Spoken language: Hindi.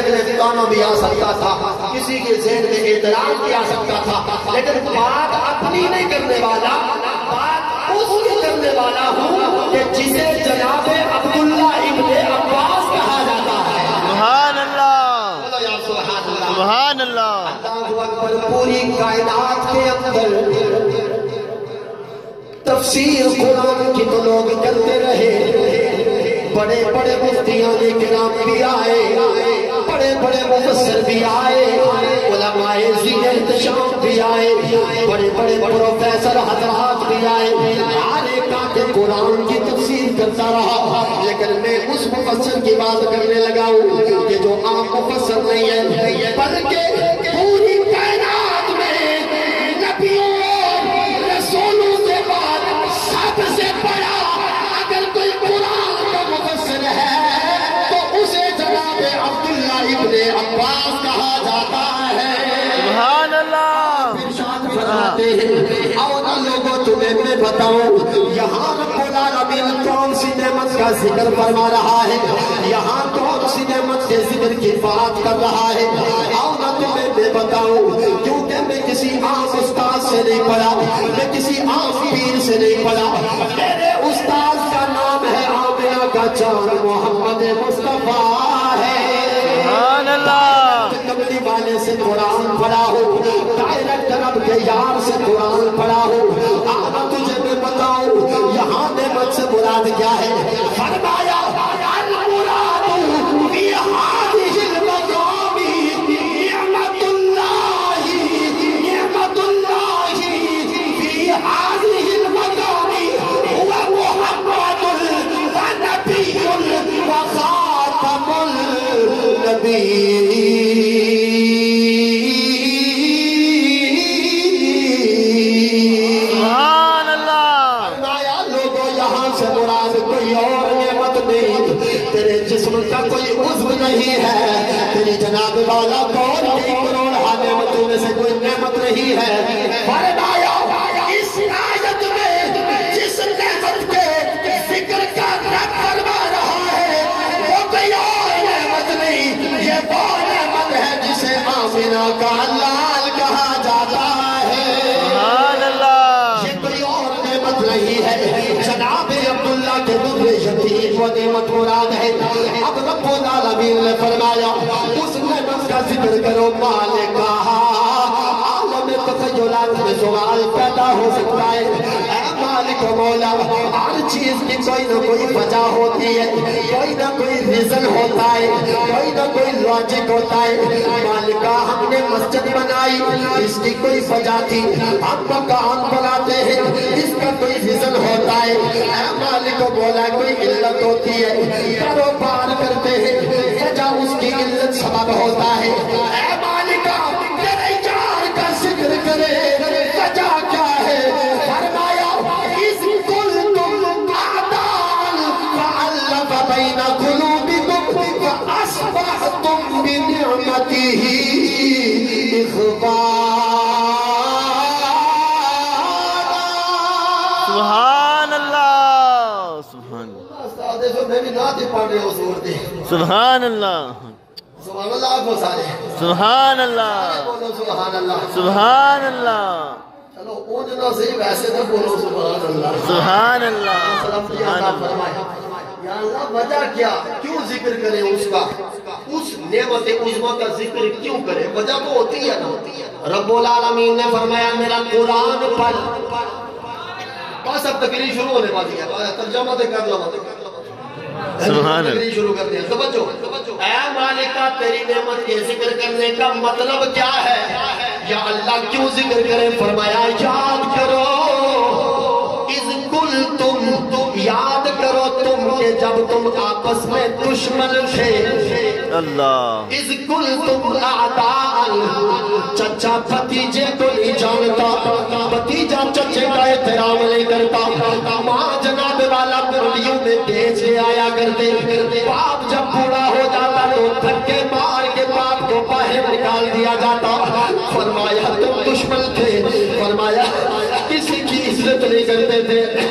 कानों भी आ सकता था किसी के जहन में एतराज़ भी आ सकता था। लेकिन बात अपनी नहीं करने वाला बात उसकी करने वाला हूँ कि जिसे जनाब अब्दुल्ला इब्ने अब्बास कहा जाता है। सुभान अल्लाह सुभान अल्लाह। सुभान अल्लाह अल्लाहु अकबर पूरी कायनात के अंदर। तफसीर कुरान की तो लोग करते रहे। बड़े बड़े मुफ्तियाँ के नाम भी आए बड़े बड़े मुफसर भी आए, उलमाए इंतज़ाम भी आए, बड़े बड़े प्रोफेसर हजरात भी आए। आने का कुरान की तफसीर करता रहा, लेकिन मैं उस मुफसर की बात करने लगा हूँ कि जो आम मुफसर नहीं है, बल्कि फरमाते हैं आओ ना लोगों तुम्हें मैं बताऊँ यहाँ रब्बुल आलमीन कौन सी नेमत का ज़िक्र फरमा रहा है? यहाँ कौन सी नेमत के ज़िक्र की बात कर रहा है? आओ ना तुम्हें मैं बताऊँ क्योंकि मैं किसी आम उस्ताद से नहीं पढ़ा मैं किसी आम पीर से नहीं पढ़ा। मेरे उस्ताद का नाम है आमिना का चाँद मोहम्मद मुस्तफ़ा है। वाले से कुरान पढ़ा हो। यार से कुरान पढ़ा हो। आना तुझे मैं बताऊँ, यहाँ नेमत से मुराद क्या है? फरमाया नहीं है। तेरी जनाब वाला कौन? कई करोड़ हाले में से कोई नेमत नहीं है। वो नेमत है अब रब्बुल आलमीन ने फरमाया, उस नबी का ज़िक्र करो माले कहा आलम तखयलात में सवाल पैदा हो सकता है। मालिक मौला हर चीज़ की कोई ना कोई वजह होती है, कोई ना कोई रीजन होता है, कोई ना कोई लॉजिक होता है। मालिका हमने मस्जिद बनाई, इसकी कोई वजह थी। हम मकान बनाते हैं, इसका कोई रीजन होता है। मालिक बोला, कोई इल्लत होती है। कारोबार करते हैं रहे हो ज़ोर दे सुभान अल्लाह सुभान अल्लाह को सारे सुभान अल्लाह बोलो सुभान अल्लाह सुभान अल्लाह चलो वो जना सही वैसे तो बोलो सुभान अल्लाह सुभान अल्लाह सलाम किया सुभान अल्लाह अल्लाह फरमाया। या अल्लाह वजह क्या? क्यों ज़िक्र करें उसका? उस नेमत उजमा का ज़िक्र क्यों करें? वजह तो होती है ना। रब्बुल आलमीन ने फरमाया मेरा कुरान पढ़। बस अब तकरीर शुरू होने वाली है। तर्जमा तो कर लो। सुभान शुरू कर दिया। समझो ऐ मालिका तेरी नेमत के ज़िक्र करने का मतलब क्या है? या अल्लाह क्यों ज़िक्र करे? फरमाया याद करो इस कुल तुम तुम याद करो तुम के जब तुम आपस में दुश्मन थे। अल्लाह। इस कुल तुम आदान चचा भतीजे को नहीं जानता। डाल दिया जाता। फरमाया तुम दुश्मन थे। फरमाया किसी की इज़्ज़त नहीं करते थे।